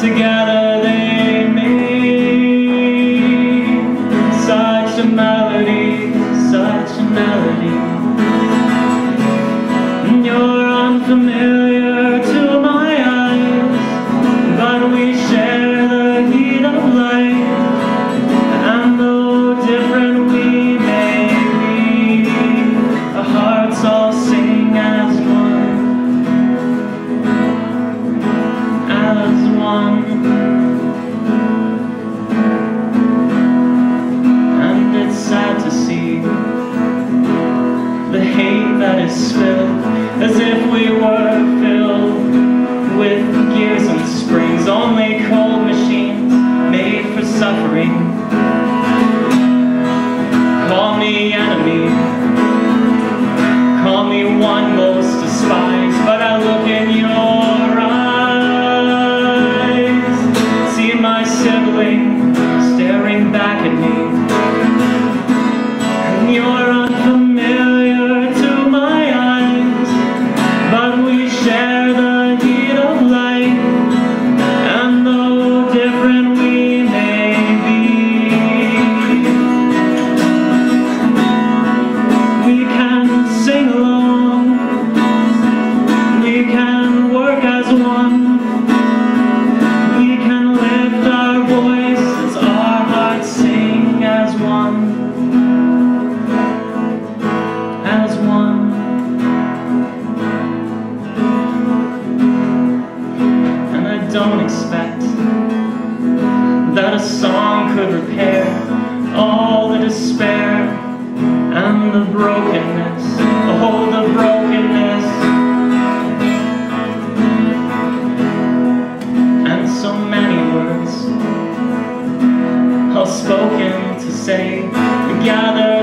Together they made such a melody, such a melody. And you're unfamiliar suffering. Call me enemy, call me one most despised, but I look in your eyes, see my sibling a song could repair all the despair and the brokenness, oh, the brokenness, and so many words all spoken to say, gather